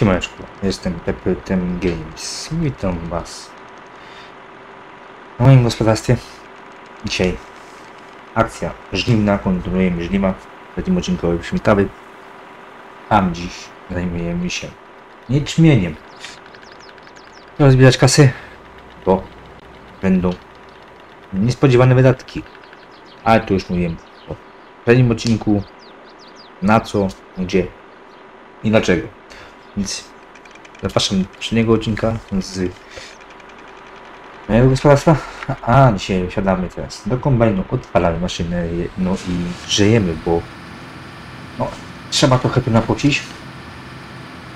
Siemaneczku, jestem Peppertem Games. Witam Was w moim gospodarstwie. Dzisiaj akcja żniwna, kontynuujemy żniwa. W tym odcinku robiliśmy kawy. A dziś zajmujemy się jęczmieniem. Trzeba zbierać kasy, bo będą niespodziewane wydatki. Ale to już mówiłem w poprzednim odcinku. Na co, gdzie i dlaczego. Więc zapraszam do poprzedniego odcinka z mojego gospodarstwa. A dzisiaj siadamy teraz do kombajnu, odpalamy maszynę no i żyjemy, bo no, trzeba trochę tu napocić.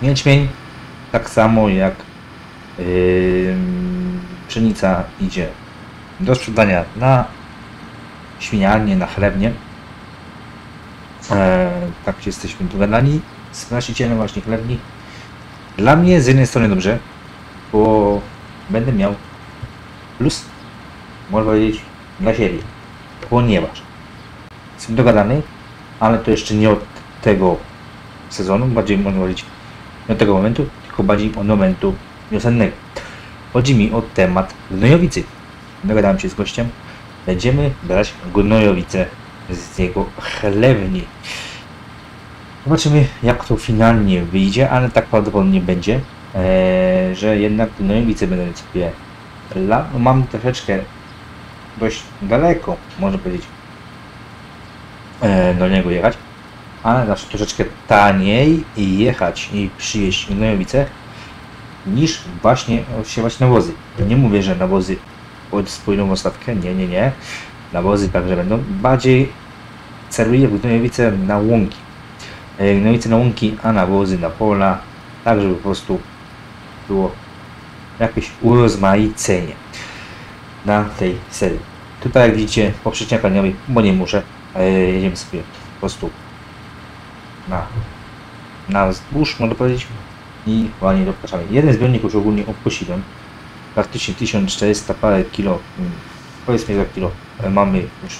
Jęczmień tak samo jak yy, pszenica idzie do sprzedania na świniarnię, na chlewnię. E, tak jesteśmy dogadani z właścicielem właśnie chlewni. Dla mnie z jednej strony dobrze, bo będę miał plus, można powiedzieć, dla siebie. Ponieważ jestem dogadany, ale to jeszcze nie od tego sezonu, bardziej można powiedzieć nie od tego momentu, tylko bardziej od momentu wiosennego. Chodzi mi o temat gnojowicy. Dogadałem się z gościem, będziemy brać gnojowicę z jego chlewni. Zobaczymy jak to finalnie wyjdzie, ale tak prawdopodobnie będzie, e, że jednak gnojowice będą sobie la, no mam troszeczkę dość daleko, można powiedzieć, e, do niego jechać, ale zawsze troszeczkę taniej jechać i przyjeść gnojowice niż właśnie siewać nawozy. Nie mówię, że nawozy pod spójną ostawkę, nie, nie, nie. Nawozy także będą bardziej celuję w gnojowice na łąki gnojice na łąki, a nawozy na pola, tak żeby po prostu było jakieś urozmaicenie na tej serii. Tutaj jak widzicie poprzecznia planiowej, bo nie muszę, jedziemy sobie po prostu na, na zbóż, można powiedzieć, i ładnie dopatrzamy. Jeden zbiornik już ogólnie obkosiłem, praktycznie 1400 parę kilo, mm, powiedzmy za kilo mamy już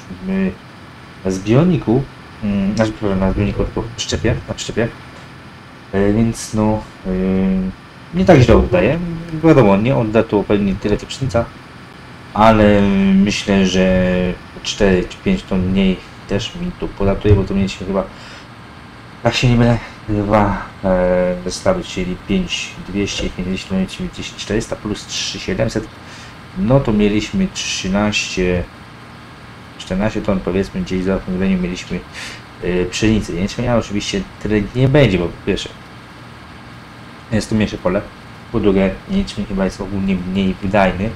w zbiorniku znaczy, przepraszam, na zbiorniku, tylko w przyczepie, na przyczepie. E, więc no, e, nie tak źle oddaje. Wiadomo, nie odda to pewnie tyle co ale myślę, że 4 czy 5 ton mniej też mi tu podatuje, bo to mieliśmy chyba, jak się nie mylę, dwa e, czyli 5200 i 5400 plus 3700, no to mieliśmy 13 14 ton powiedzmy gdzieś za okrągleniu mieliśmy yy, pszenicy. Jęczmienia oczywiście tyle nie będzie, bo po pierwsze jest to mniejsze pole, po drugie jęczmień chyba jest ogólnie mniej wydajny,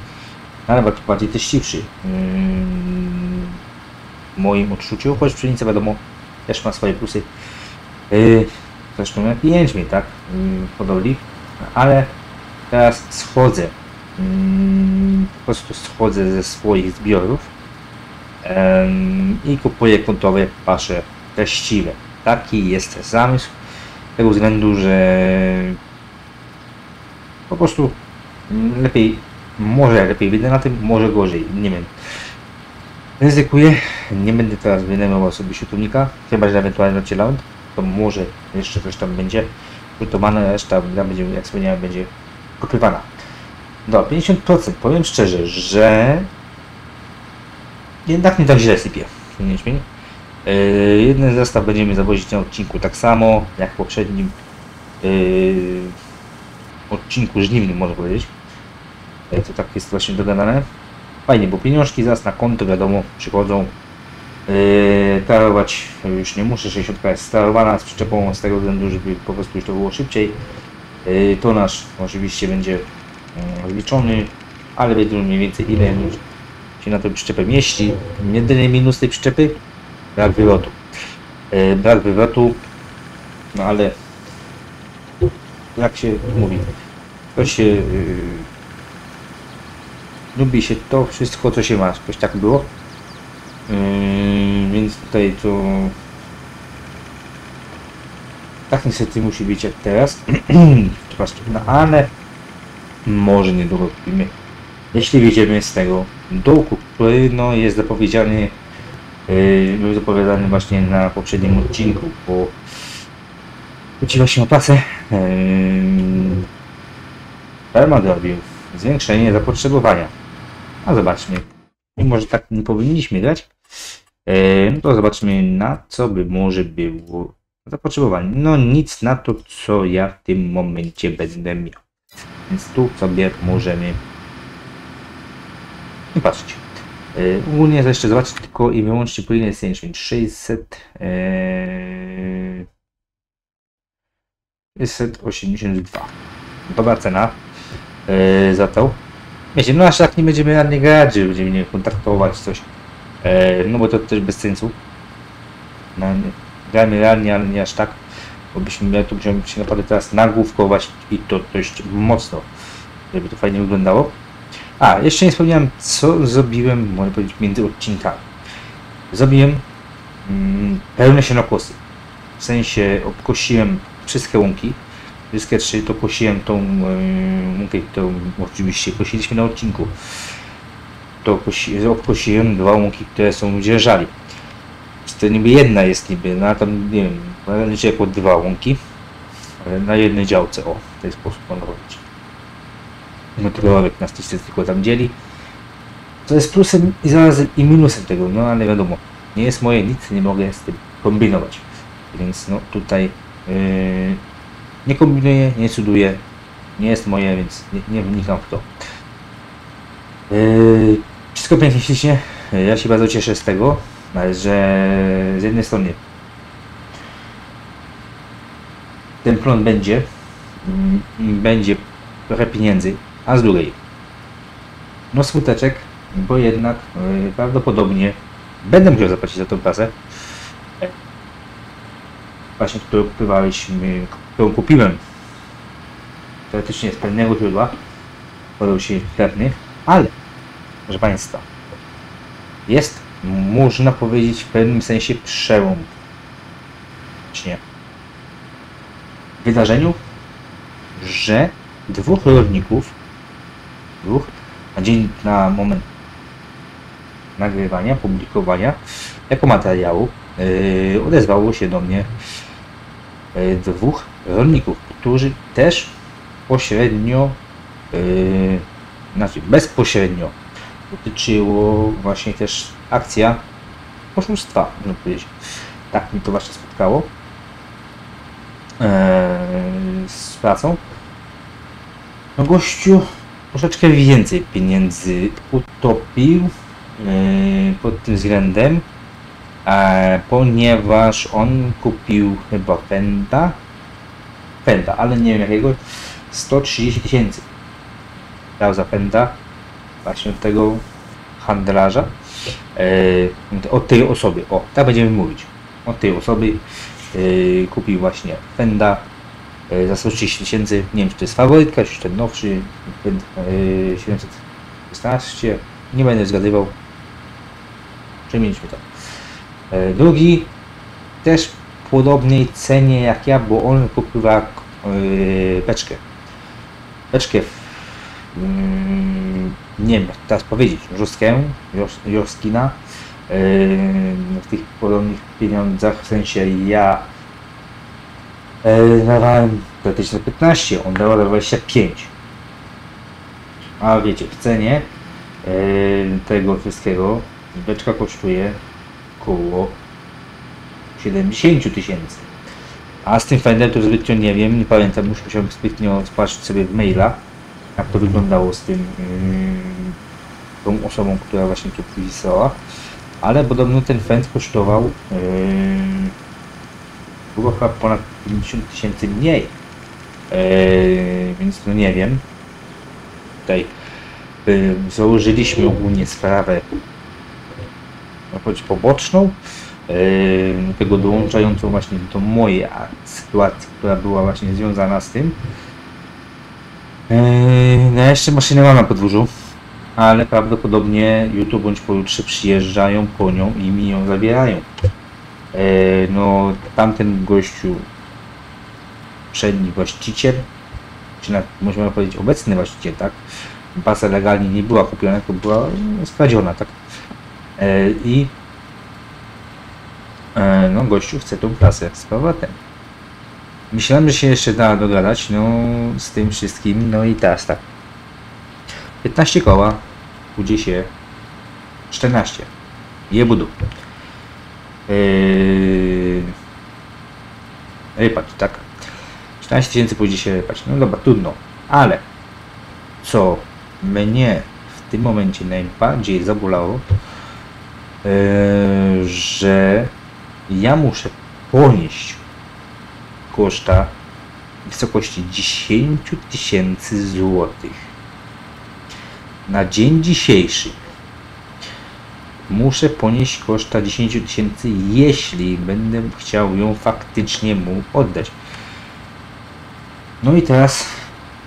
ale bardzo bardziej teściwszy yy, w moim odczuciu, choć pszenica wiadomo też ma swoje plusy. Yy, zresztą jak i jęczmień, tak, yy, ale teraz schodzę, po prostu schodzę ze swoich zbiorów i kupuję kontowe pasze teściwe. Taki jest zamysł, z tego względu, że po prostu lepiej, może lepiej wyjdę na tym, może gorzej, nie wiem. Ryzykuję, nie będę teraz wynajmował sobie siutownika, chyba że ewentualnie nacielałem, to może jeszcze coś tam będzie gotowane, reszta będzie, jak wspomniałem, będzie kupywana. Do 50% powiem szczerze, że jednak nie tak źle sypie. Yy, jeden zestaw będziemy zawozić na odcinku tak samo jak w poprzednim yy, odcinku żniwnym można powiedzieć. Yy, to tak jest właśnie dogadane. Fajnie, bo pieniążki zaraz na konto wiadomo przychodzą. Yy, tarować już nie muszę, 60 jest starowana z przyczepą z tego względu, żeby po prostu już to było szybciej. Yy, to nasz oczywiście będzie yy, zliczony, ale wiedzą mniej więcej ile się na tę przyczepę mieści. Jedyny minus tej przyczepy brak wylotu. E, brak wywrotu, no ale jak się mówi, to się yy, lubi się to wszystko, co się ma, jakoś tak było. Yy, więc tutaj to tak niestety musi być jak teraz. no ale może niedługo kupimy jeśli wyjdziemy z tego dołku, który no, jest zapowiedziany, yy, był zapowiadany właśnie na poprzednim odcinku, bo Chodzi właśnie o pracę. Robił zwiększenie zapotrzebowania. A zobaczmy. I może tak nie powinniśmy grać. Ehm, No to zobaczmy na co by może było zapotrzebowanie. No nic na to, co ja w tym momencie będę miał. Więc tu sobie możemy i patrzcie. Yy, ogólnie to jeszcze zobaczcie tylko i wyłącznie po ile jest cenisz, więc 600 yy, 682. Dobra cena yy, za to. Wiecie, no aż tak nie będziemy realnie grać, że będziemy nie kontaktować coś. Yy, no bo to też bez sensu. No, nie, gramy realnie, ale nie aż tak. Bo byśmy mieli tu będziemy się naprawdę teraz nagłówkować i to dość mocno, żeby to fajnie wyglądało. A, jeszcze nie wspomniałem, co zrobiłem, można powiedzieć, między odcinkami. Zrobiłem mm, pełne sianokosy. W sensie obkosiłem wszystkie łąki. Wszystkie trzy to kosiłem tą yy, łąkę, którą oczywiście kosiliśmy na odcinku. To kosi, obkosiłem dwa łąki, które są dzierżali. To niby jedna jest niby, no a tam nie wiem, liczę jako dwa łąki. Na jednej działce, o, w ten sposób można robić motorowek nas coś tylko tam dzieli. To jest plusem i zarazem i minusem tego, no ale wiadomo, nie jest moje, nic nie mogę z tym kombinować. Więc no tutaj yy, nie kombinuję, nie cuduję, nie jest moje, więc nie, nie wnikam w to. Yy, wszystko pięknie ślicznie, ja się bardzo cieszę z tego, że z jednej strony ten plon będzie, mm, będzie trochę pieniędzy, a z drugiej no smuteczek, bo jednak yy, prawdopodobnie będę musiał zapłacić za tą pracę. Właśnie, którą kupowaliśmy, którą kupiłem teoretycznie z pewnego źródła, podał się pewny, ale proszę Państwa, jest, można powiedzieć, w pewnym sensie przełom. Właśnie w wydarzeniu, że dwóch rolników dwóch na dzień, na moment nagrywania, publikowania jako materiału yy, odezwało się do mnie yy, dwóch rolników, którzy też pośrednio, yy, znaczy bezpośrednio dotyczyło właśnie też akcja oszustwa, można powiedzieć. Tak mi to właśnie spotkało yy, z pracą. No gościu troszeczkę więcej pieniędzy utopił yy, pod tym względem, e, ponieważ on kupił chyba Fenda, Fenda, ale nie wiem jakiego, 130 tysięcy dał za Fenda właśnie od tego handlarza, yy, od tej osoby, o, tak będziemy mówić, od tej osoby kupił właśnie Fenda za 130 tysięcy, nie wiem czy to jest faworytka, czy ten nowszy, 716, nie będę zgadywał, przemieńmy to. Drugi też w podobnej cenie jak ja, bo on kupił beczkę. Beczkę, nie wiem teraz powiedzieć, Żuskę, Jorskina, w tych podobnych pieniądzach, w sensie ja dawałem praktycznie 15, on dał 25. A wiecie, w cenie tego wszystkiego beczka kosztuje około 70 tysięcy. A z tym Fendem to zbytnio nie wiem, nie pamiętam, musiałem zbytnio sprawdzić sobie w maila, jak to wyglądało z tym tą osobą, która właśnie tu pisała. Ale podobno ten Fend kosztował yy, było chyba ponad 50 tysięcy mniej. Yy, więc no nie wiem. Tutaj yy, założyliśmy ogólnie sprawę no, choć poboczną, yy, tego dołączającą właśnie do mojej sytuacji, która była właśnie związana z tym. No jeszcze maszynę mam na podwórzu, ale prawdopodobnie jutro bądź pojutrze przyjeżdżają po nią i mi ją zabierają. E, no tamten gościu, przedni właściciel, czy nawet możemy powiedzieć obecny właściciel, tak? Pasa legalnie nie była kupiona, tylko była skradziona, tak? E, I e, no gościu chce tą prasę z powrotem. Myślałem, że się jeszcze da dogadać, no z tym wszystkim, no i teraz tak. 15 koła, udzie się 14. Je budu. Yy... Rypać, tak? 14 tysięcy pójdzie się rypać. No dobra, trudno. Ale co mnie w tym momencie najbardziej zabolało, yy, że ja muszę ponieść koszta w wysokości 10 tysięcy złotych. Na dzień dzisiejszy muszę ponieść koszta 10 tysięcy, jeśli będę chciał ją faktycznie mu oddać. No i teraz,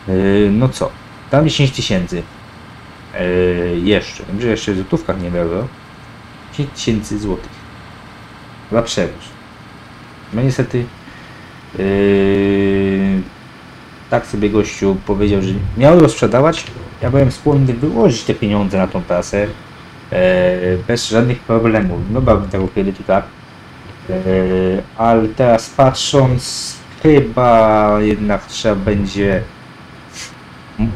yy, no co, tam 10 tysięcy. Yy, jeszcze, że jeszcze w złotówkach nie było. 10 tysięcy złotych. Za przewóz. No niestety, yy, tak sobie gościu powiedział, że miał ją sprzedawać. Ja byłem skłonny wyłożyć te pieniądze na tą prasę. E, bez żadnych problemów. No bałbym tego kredytu, tak. E, ale teraz patrząc, chyba jednak trzeba będzie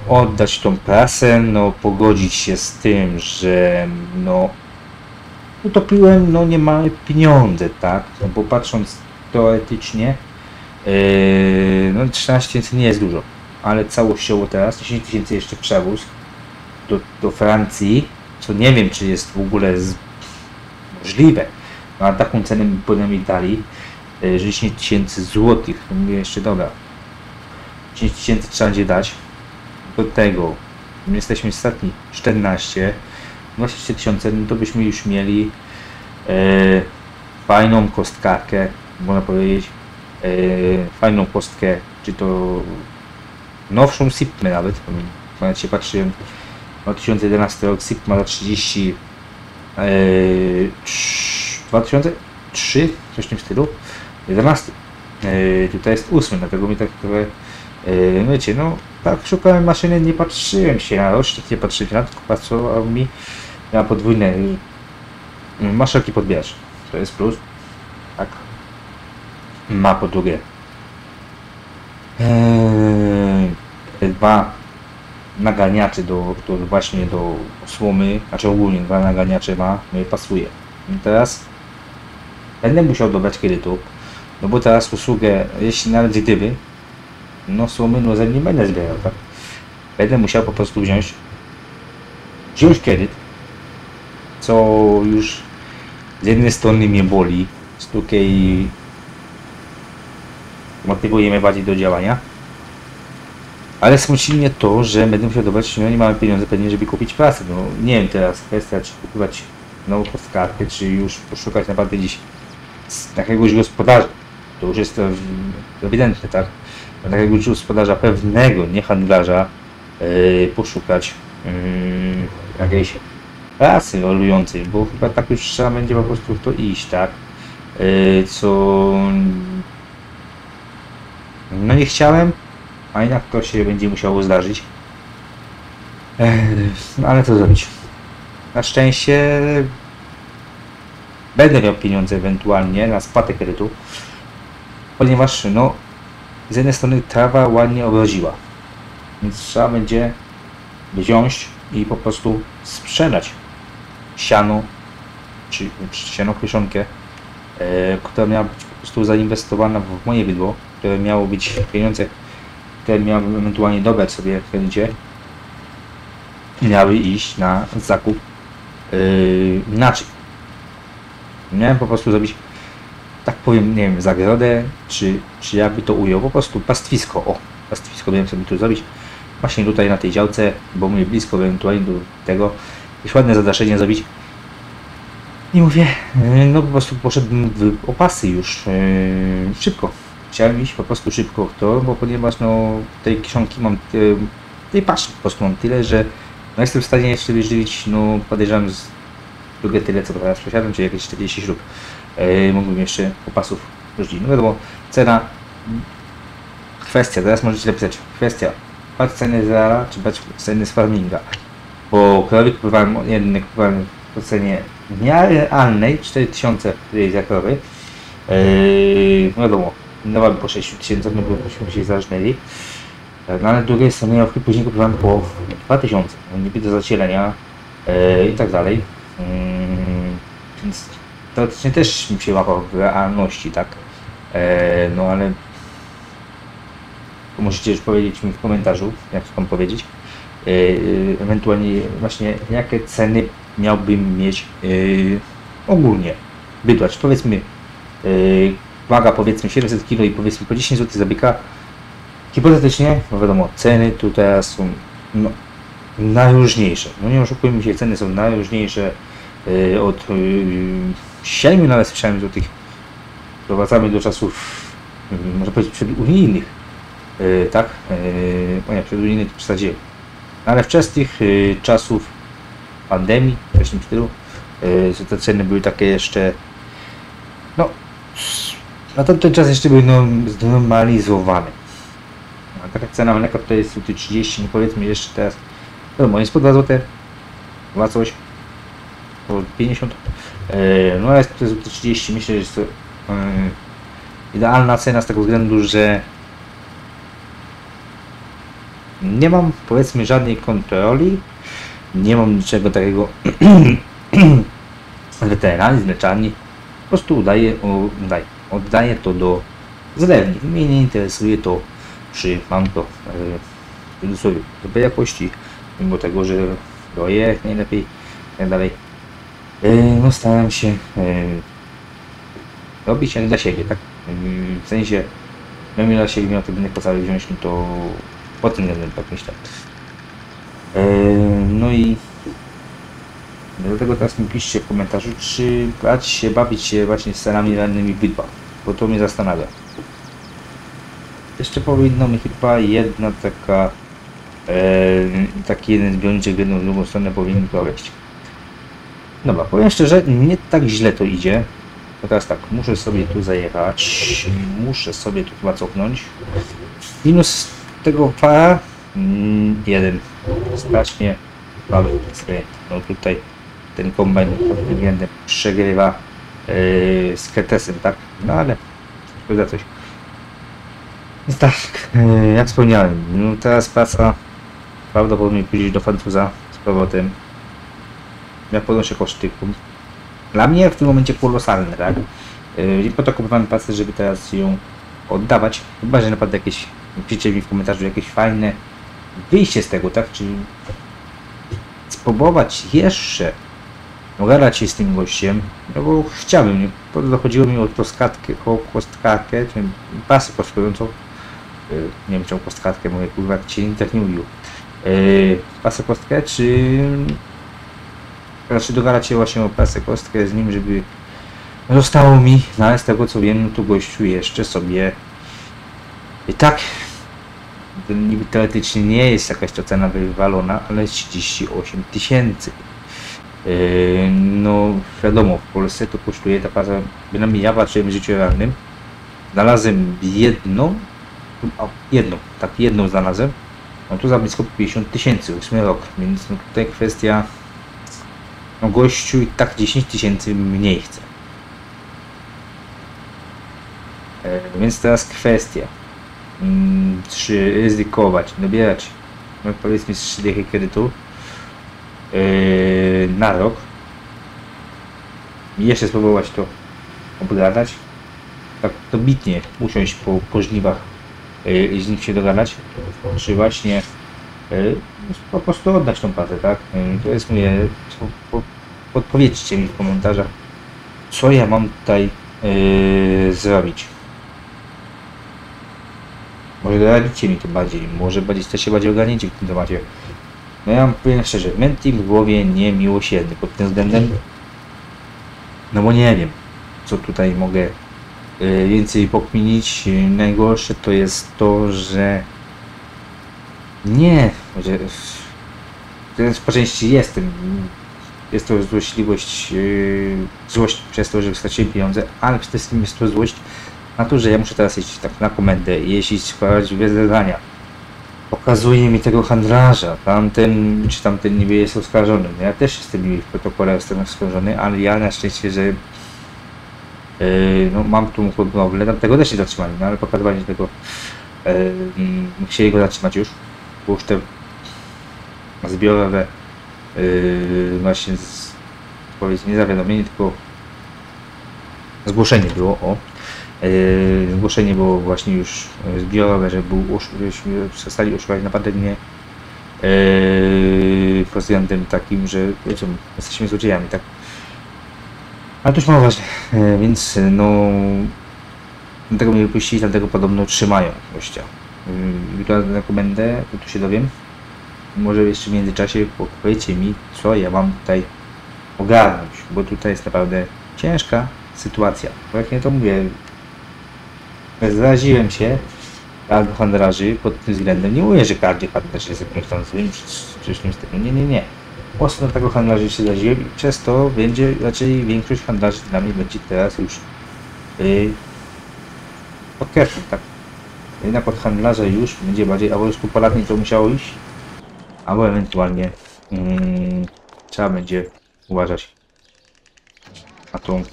oddać tą prasę, no pogodzić się z tym, że no utopiłem, no nie mamy pieniądze, tak, no bo patrząc teoretycznie, yy, no 13 tysięcy nie jest dużo, ale całościowo teraz 10 tysięcy jeszcze przewóz do, do Francji, co nie wiem, czy jest w ogóle z... możliwe. No, a taką cenę mi dali, że 10 tysięcy złotych. No mówię jeszcze, dobra, 10 tysięcy trzeba będzie dać. Do tego, my jesteśmy ostatni. 14, 24 tysiące, no to byśmy już mieli e, fajną kostkarkę, można powiedzieć, e, fajną kostkę, czy to nowszą SIPMę nawet, nawet się patrzyłem, 2011 rok SIP ma 30 e, 2003, coś w tym stylu, 11. E, tutaj jest 8, dlatego mi tak trochę, e, no wiecie, no tak szukałem maszyny, nie patrzyłem się na rocznik, nie patrzyłem na tylko patrzył mi na podwójne maszaki podbieracz. To jest plus. Tak. Ma po drugie. Eee, dwa naganiacze do, do właśnie do słomy, znaczy ogólnie dwa naganiacze ma, no pasuje. I teraz będę musiał dobrać kredytu, no bo teraz usługę, jeśli nawet gdyby, no słomy no ze mnie będę zbierał, tak? Będę musiał po prostu wziąć wziąć kredyt, co już z jednej strony mnie boli, z drugiej motywuje mnie bardziej do działania, ale smuci mnie to, że będę musiał dobrać, no nie mamy pieniędzy pewnie, żeby kupić pracę. No nie wiem teraz kwestia, czy kupować nową postkartę, czy już poszukać naprawdę gdzieś jakiegoś gospodarza. To już jest ewidentne, tak? Jakiegoś gospodarza pewnego, nie handlarza, yy, poszukać yy, jakiejś pracy rolującej, bo chyba tak już trzeba będzie po prostu w to iść, tak? Yy, co no nie chciałem, a jednak to się będzie musiało zdarzyć. No ale co zrobić? Na szczęście będę miał pieniądze ewentualnie na spłatę kredytu, ponieważ no z jednej strony trawa ładnie obroziła, więc trzeba będzie wziąć i po prostu sprzedać siano, czy, czy siano kieszonkę, e, która miała być po prostu zainwestowana w moje bydło, które miało być pieniądze które miałem ewentualnie dobrać sobie kredycie, miały iść na zakup yy, inaczej. Miałem po prostu zrobić, tak powiem, nie wiem, zagrodę, czy, czy jakby to ujął, po prostu pastwisko, o, pastwisko miałem sobie tu zrobić, właśnie tutaj na tej działce, bo mówię blisko ewentualnie do tego, jakieś ładne zadaszenie zrobić. I mówię, yy, no po prostu poszedłem w opasy już yy, szybko chciałem iść po prostu szybko w to, bo ponieważ no tej kieszonki mam, tej paczki po prostu mam tyle, że no, jestem w stanie jeszcze wyżywić, no podejrzewam z drugie tyle, co teraz posiadam, czyli jakieś 40 śrub. E, mógłbym jeszcze opasów rzucić. No wiadomo, cena, kwestia, teraz możecie napisać, kwestia, patrz ceny Zara, czy patrz ceny z farminga. Bo krowy kupowałem, jedny kupowałem po cenie nierealnej, 4000 tej za krowy. Yy, wiadomo, dawali po 6 tysięcy, no bo myśmy się zarżnęli. No ale z drugiej strony ja później kupowałem po 2000, no nie widzę zacielenia e, i tak dalej. Mm, więc teoretycznie też mi się łapał w realności, tak? E, no ale to możecie już powiedzieć mi w komentarzu, jak tam powiedzieć. E, ewentualnie właśnie jakie ceny miałbym mieć e, ogólnie bydła, czy powiedzmy e, waga powiedzmy 700 kg i powiedzmy po 10 zł za hipotetycznie, no wiadomo, ceny tutaj są no, najróżniejsze. No nie oszukujmy się, ceny są najróżniejsze e, od yy, 7 nawet słyszałem złotych. Wracamy do czasów, yy, można powiedzieć, przedunijnych, yy, tak? Yy, nie, przedunijnych w zasadzie, ale wczesnych yy, czasów pandemii, w wczesnym stylu, yy, te ceny były takie jeszcze, no, na tamten czas jeszcze były no, znormalizowane. A taka cena mleka to jest złoty 30, no powiedzmy jeszcze teraz, wiadomo, jest po 2 zł, 2 coś, po 50, yy, no jest to złoty 30, myślę, że jest to yy, idealna cena z tego względu, że nie mam powiedzmy żadnej kontroli, nie mam niczego takiego z mleczarni, po prostu udaję, udaję, oddaję to do zlewni. Mnie nie interesuje to, czy mam to w cudzysłowie dobrej jakości, mimo tego, że doję jak najlepiej i tak dalej. E, No staram się e, robić jak dla siebie, tak? E, W sensie, gdybym dla siebie miał te dane podstawy wziąć, no to pod tym względem tak myślę. E, No i dlatego teraz mi piszcie w komentarzu, czy brać się, bawić się właśnie z cenami rannymi bydła, bo to mnie zastanawia. Jeszcze powinno mi chyba jedna taka, e, taki jeden zbiorniczek w jedną, w drugą stronę powinien to wejść. Dobra, powiem szczerze, nie tak źle to idzie. To teraz tak, muszę sobie tu zajechać, muszę sobie tu chyba cofnąć. Minus tego para, mm, jeden, strasznie mały skręt. No tutaj ten kombajn względem przegrywa yy, z Kretesem, tak? No ale to za coś. Więc tak, yy, jak wspomniałem, no teraz praca prawdopodobnie pójdzie do Francuza z powrotem. Ja podnoszę koszty. Dla mnie w tym momencie kolosalne, tak? Yy, I po to kupowałem pracę, żeby teraz ją oddawać. Chyba, że naprawdę jakieś, piszcie mi w komentarzu jakieś fajne wyjście z tego, tak? Czyli spróbować jeszcze dogadać się z tym gościem, no bo chciałbym, nie? Po to chodziło mi o kostkę, o kostkarkę, czy pasę kostkującą. Yy, Nie wiem, czy o kostkarkę mówię, kurwa, ci tak nie mówił. Yy, pasę kostkę, czy raczej dogadać się właśnie o pasę kostkę z nim, żeby zostało mi, no ale z tego co wiem, tu gościu jeszcze sobie i tak niby teoretycznie nie jest jakaś to cena wywalona, ale 38 tysięcy. Yy, no wiadomo, w Polsce to kosztuje ta para, bynajmniej ja patrzyłem w życiu realnym. Znalazłem jedną, o, jedną, tak jedną znalazłem, no tu za blisko 50 tysięcy, 8 rok, więc no tutaj kwestia, no gościu i tak 10 tysięcy mniej chce. Yy, więc teraz kwestia, mm, czy ryzykować, dobierać, no powiedzmy z 3 dychy kredytu, na rok. Jeszcze spróbować to obgadać. Tak dobitnie usiąść po, po żniwach yy, i z nich się dogadać. Czy właśnie yy, po prostu oddać tą pracę, tak? Yy, to jest po- Podpowiedzcie mi w komentarzach, co ja mam tutaj yy, zrobić. Może doradzicie mi to bardziej, może bardziej jesteście bardziej w tym temacie. No ja wam powiem szczerze, mętnik w głowie niemiłosierny pod tym względem. No bo nie wiem, co tutaj mogę y, więcej pokminić. Y, Najgorsze to jest to, że nie, że to jest po części jestem. Jest to złośliwość, yy, złość przez to, że straciłem pieniądze, ale przede wszystkim jest to złość na to, że ja muszę teraz iść tak na komendę, jeździć, składać zadania pokazuje mi tego handlarza, tamten czy tamten niby jest oskarżony. Ja też jestem niby w protokole, jestem oskarżony, ale ja na szczęście, że Yy, no, mam tu hodowlę, tego też nie zatrzymali, no ale pokazywanie tego yy, chcieli go zatrzymać już, bo już te zbiorowe yy, właśnie z, powiedzmy nie zawiadomienie, tylko zgłoszenie było, o zgłoszenie było właśnie już zbiorowe, że był, przestali oszukiwać naprawdę mnie yy, pod takim, że wiecie, jesteśmy złodziejami, tak? Ale to już mało ważne, yy, więc yy, no dlatego mnie wypuścili, dlatego podobno trzymają gościa. Yy, jutro na komendę, tu się dowiem. Może jeszcze w międzyczasie powiecie mi, co ja mam tutaj ogarnąć, bo tutaj jest naprawdę ciężka sytuacja. Bo jak nie to mówię, zraziłem się handlarzy pod tym względem. Nie mówię, że każdy handlarz jest jakimś tam złym czy czymś takim. Nie, nie, nie. Mocno tego handlarzy się zraziłem i przez to będzie raczej większość handlarzy dla mnie będzie teraz już yy, pod kefem, tak. Jednak od handlarza już będzie bardziej, albo już poradnie to musiało iść, albo ewentualnie mm, trzeba będzie uważać na tą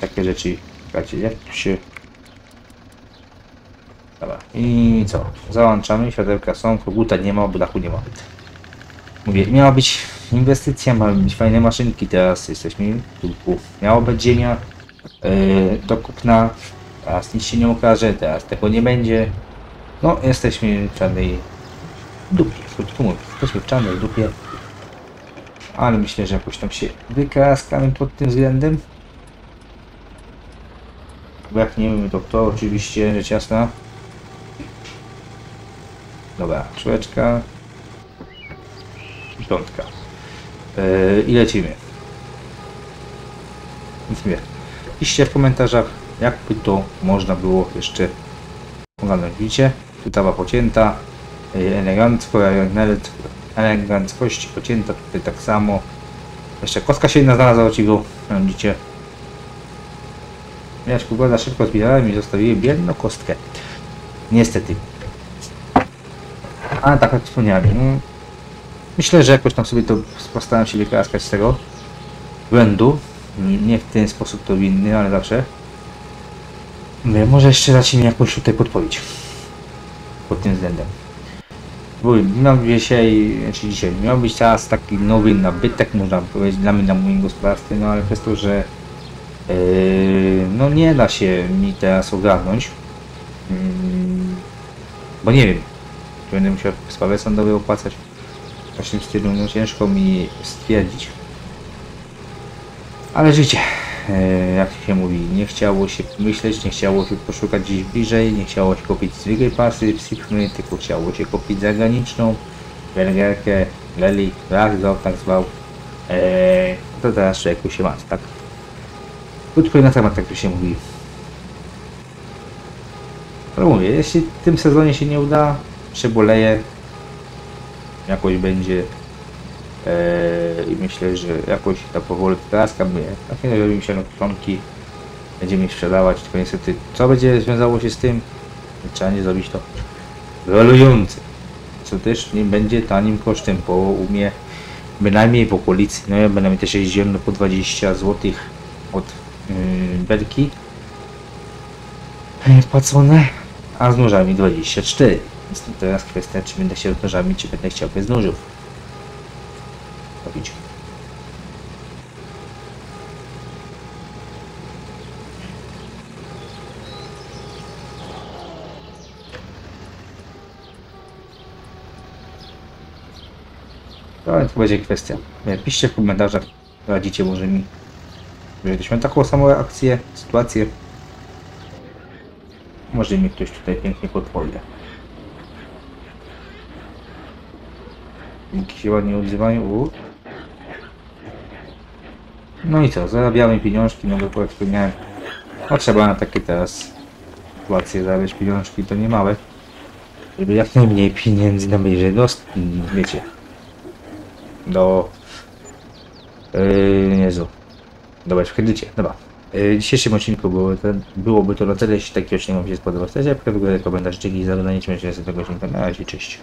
takie rzeczy. Jak tu się Dobra, i co? Załączamy, światełka są, koguta nie ma, dachu nie ma. Mówię, miała być inwestycja, mają być fajne maszynki, teraz jesteśmy w tyłku. Miała być ziemia yy, do kupna, teraz nic się nie okaże, teraz tego nie będzie. No, jesteśmy w czarnej dupie, krótko mówiąc, jesteśmy w czarnej dupie. Ale myślę, że jakoś tam się wykraskamy pod tym względem. Jak nie wiemy to oczywiście, rzecz jasna. Dobra, człeczka. I piątka. Yy, I lecimy. Więc mówię, piszcie w komentarzach, jakby to można było jeszcze ogarnąć. Widzicie? Tutawa pocięta, yy, elegancko, elegancko, eleganckości pocięta, tutaj tak samo. Jeszcze kostka się jedna znalazła cicho, widzicie? Miałeś pogoda szybko zbierałem i zostawiłem biedną kostkę. Niestety. Ale tak jak wspomniałem, no, myślę, że jakoś tam sobie to postaram się wyklaskać z tego błędu. Nie w ten sposób to winny, ale zawsze. Mówię, może jeszcze dacie mi jakąś tutaj podpowiedź pod tym względem. Bo miał dzisiaj, znaczy dzisiaj, miał być teraz taki nowy nabytek, można powiedzieć, dla mnie na moim gospodarstwie, no ale przez to, że Yy, no nie da się mi teraz ogarnąć. Yy, bo nie wiem, będę musiał sprawę sądowe opłacać. Właśnie w stylu, no ciężko mi stwierdzić. Ale życie, yy, jak się mówi, nie chciało się myśleć, nie chciało się poszukać gdzieś bliżej, nie chciało się kupić zwykłej pasy tylko chciało się kupić zagraniczną, Belgierkę, Leli, Ragdoll tak zwał. Yy, to teraz człowieku się ma, tak? Krótko na temat, jak to się mówi. Ale mówię, jeśli w tym sezonie się nie uda, przeboleję, jakoś będzie eee, i myślę, że jakoś ta powoli traska mnie, tak nie robi mi się notonki, będziemy ich sprzedawać, tylko niestety, co będzie związało się z tym? Trzeba nie zrobić to rolujący, co też nie będzie tanim kosztem, bo u mnie bynajmniej w okolicy, no ja będę mieć też jeździłem po 20 zł od yy, belki płacone, a z nożami 24. Więc to teraz kwestia, czy będę chciał nożami, czy będę chciał bez nożów robić. To więc będzie kwestia. Piszcie w komentarzach, radzicie może mi Mieliśmy taką samą akcję, sytuację. Może mi ktoś tutaj pięknie podpowie. Dzięki się ładnie odzywają. U. No i co, zarabiamy pieniążki, no bo jak wspomniałem, no trzeba na takie teraz sytuacje zarabiać pieniążki, to nie małe. Żeby jak najmniej pieniędzy na bierze, no wiecie, do yy, Jezu, Dobra, w kredycie, dobra. Yy, w dzisiejszym odcinku było to, byłoby to na tyle, jeśli taki odcinek Wam się spodobał. Stawiajcie w komentarz, dzięki za oglądanie, się z tego odcinka. Na razie, cześć.